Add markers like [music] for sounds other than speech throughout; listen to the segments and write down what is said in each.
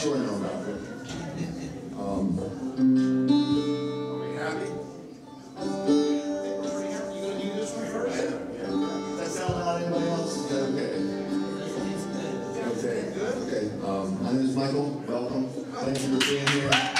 sure know about it. Um, are happy? You gonna do this one first? Does that sound? Anybody else? Okay. Okay. Okay. My name is Michael. Welcome. Thank you for being here.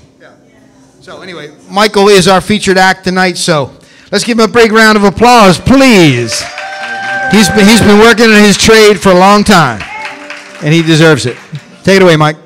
So anyway, Michael is our featured act tonight. So let's give him a big round of applause, please. He's been, he's been working in his trade for a long time, and he deserves it. Take it away, Mike.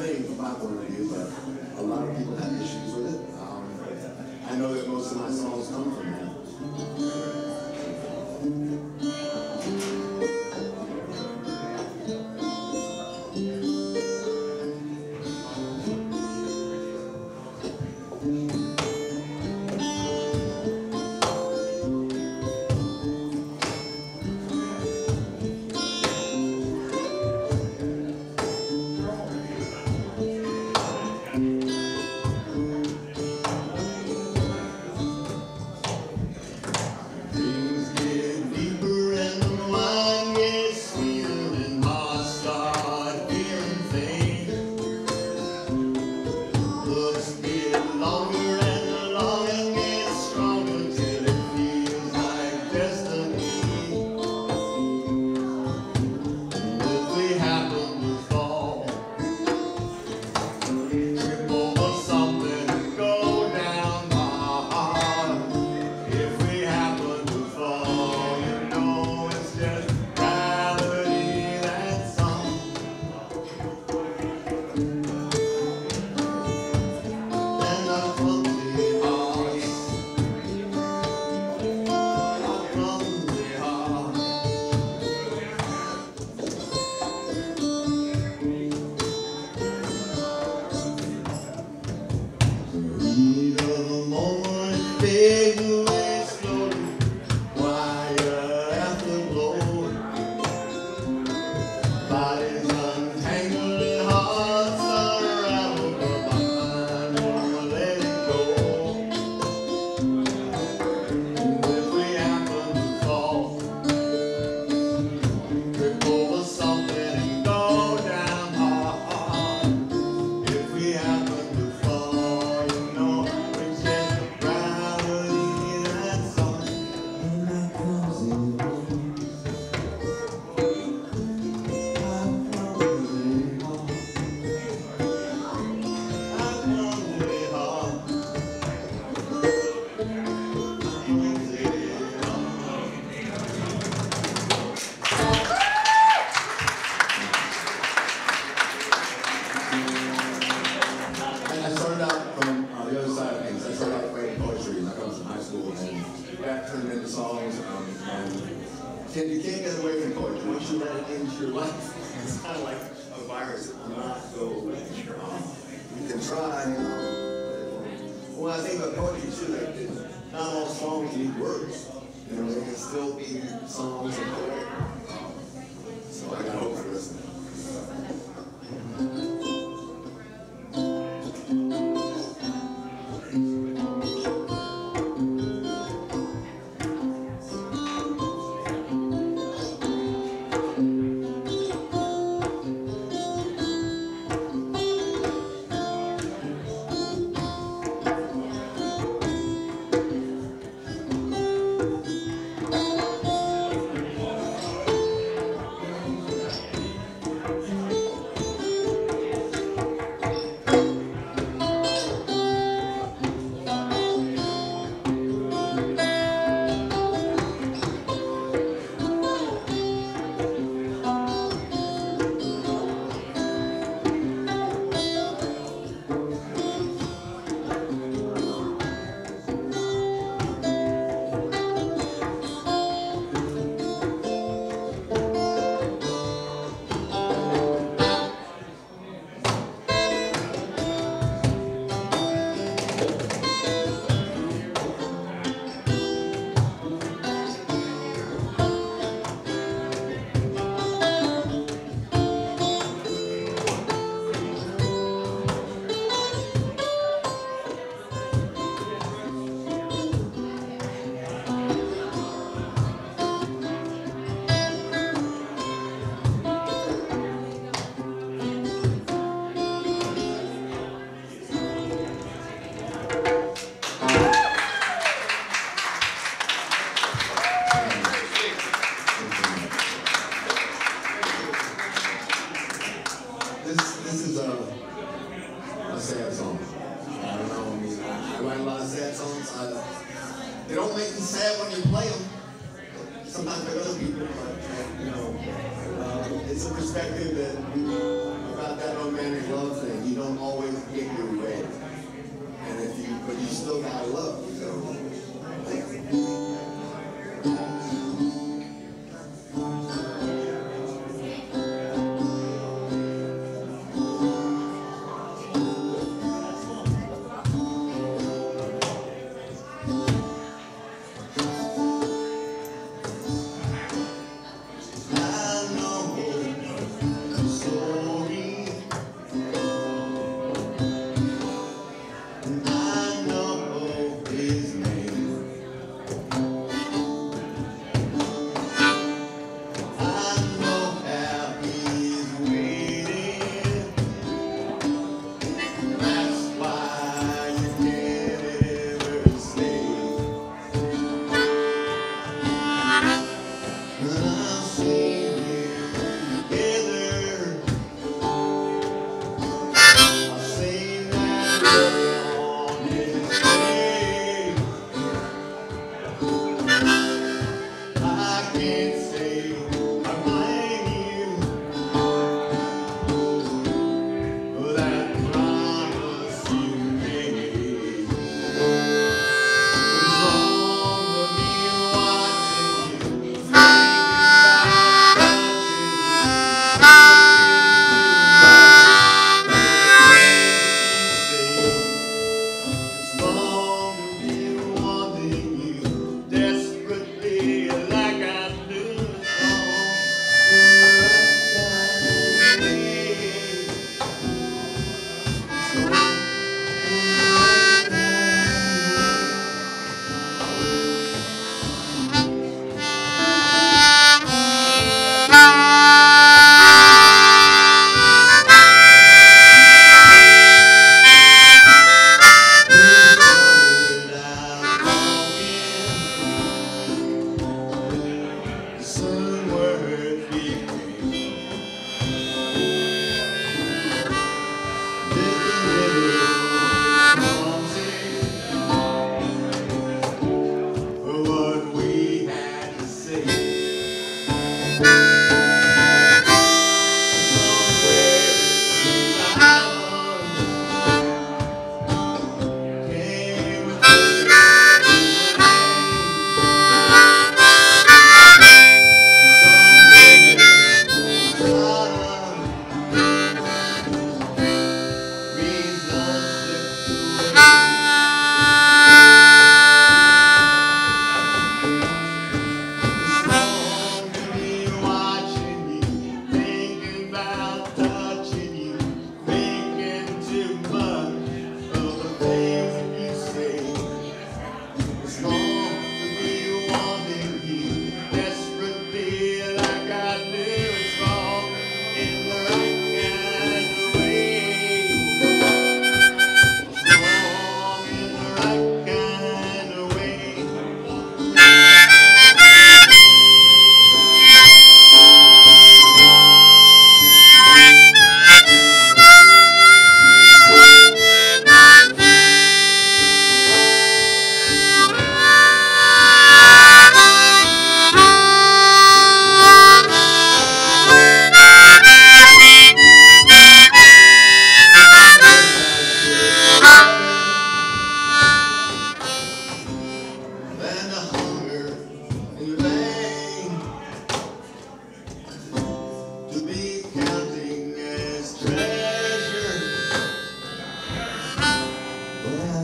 thing about the radio, but a lot of people have issues with it. Um, I know that most of my songs come from that.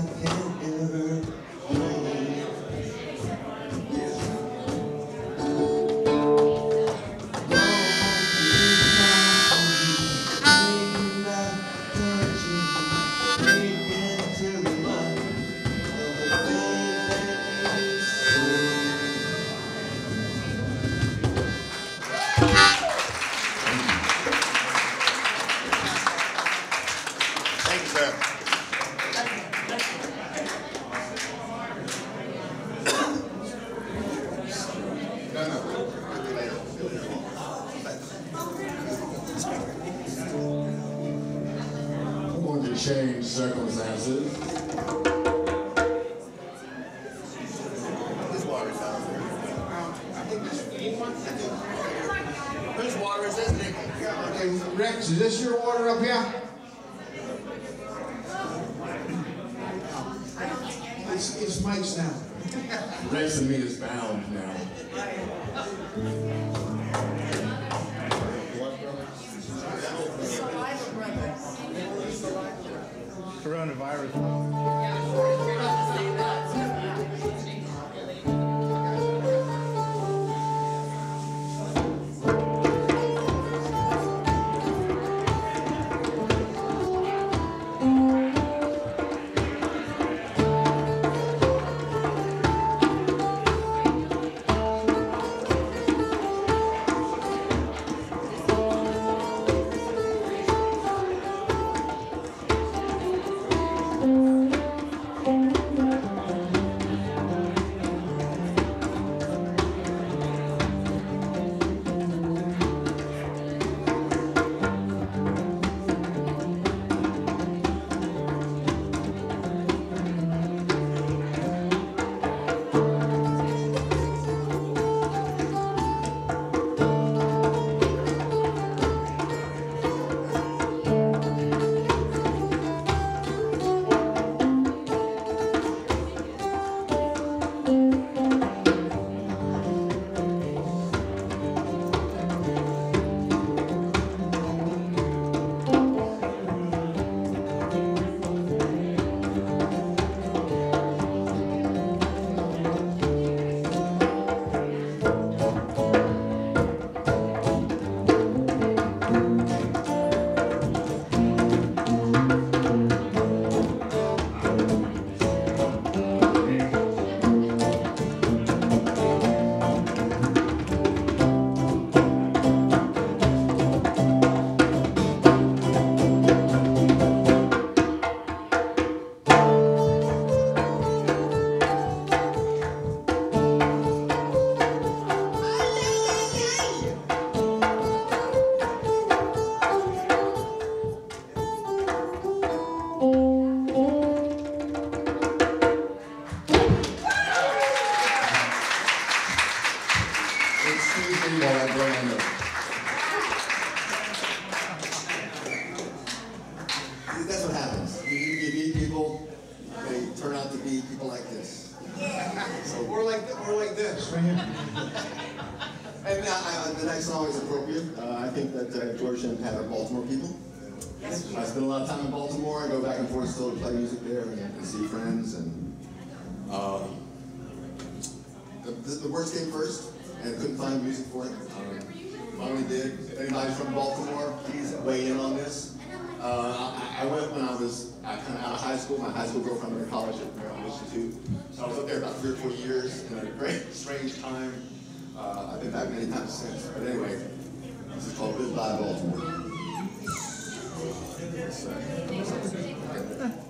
I can't ever Is this your water up here? The, words came first, and couldn't find music for it. Um, finally did. If anybody's from Baltimore, please weigh in on this. Uh, I, I went when I was kind of out of high school. My high school girlfriend went to college at Maryland Institute. So I was up there about three or four years in a very [laughs] strange time. Uh, I've been back many times since. But anyway, this is called Goodbye Baltimore. [laughs]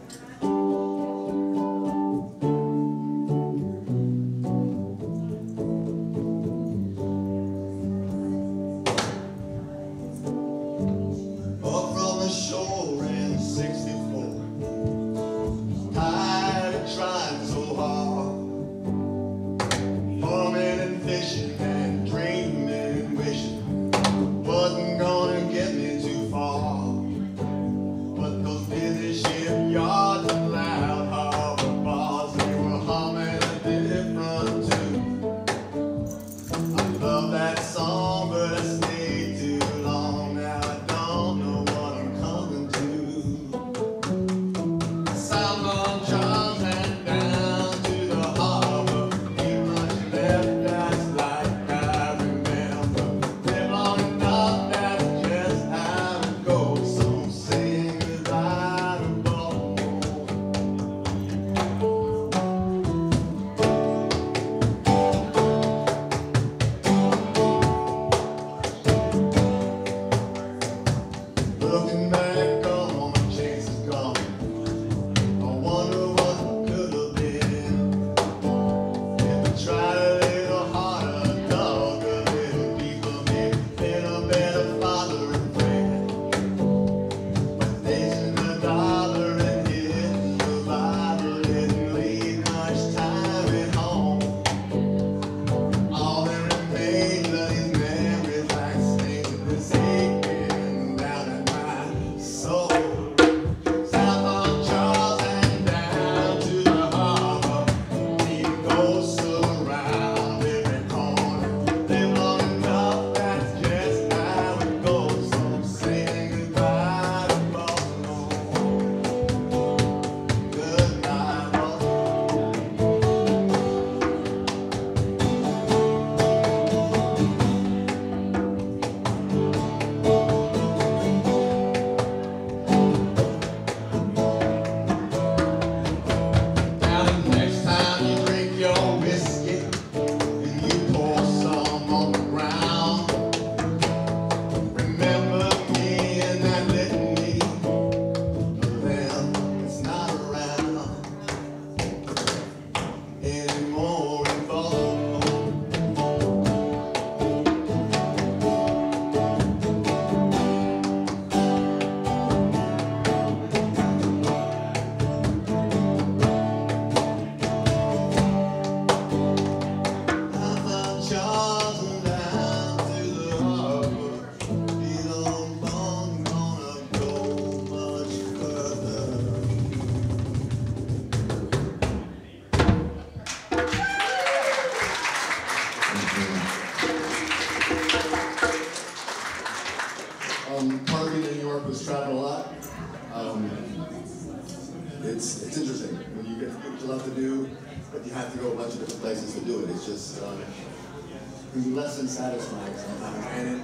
be less than satisfied sometimes, and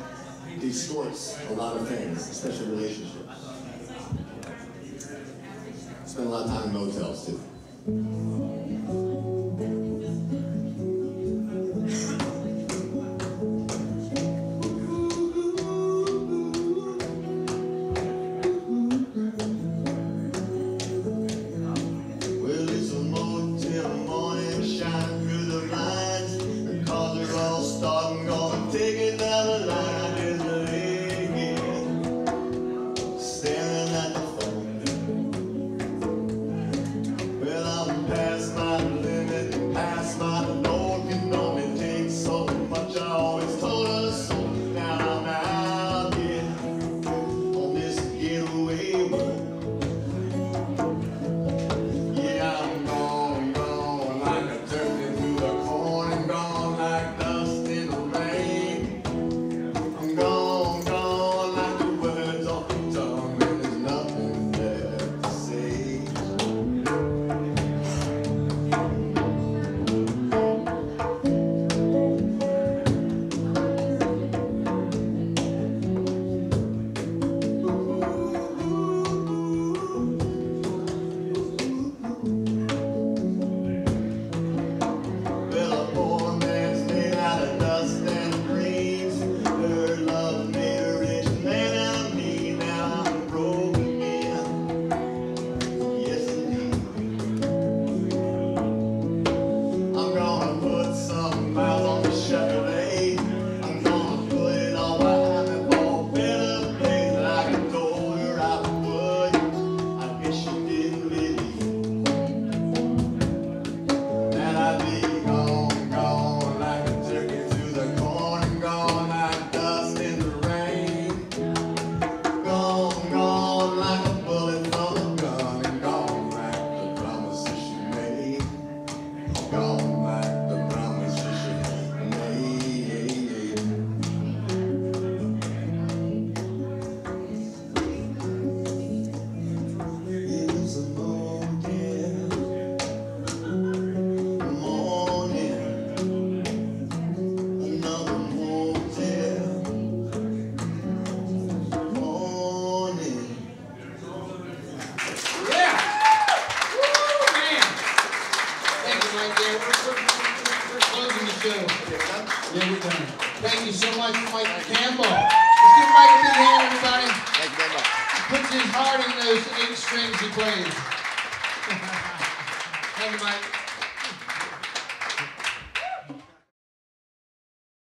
it distorts a lot of things, especially relationships. Spend a lot of time in motels too.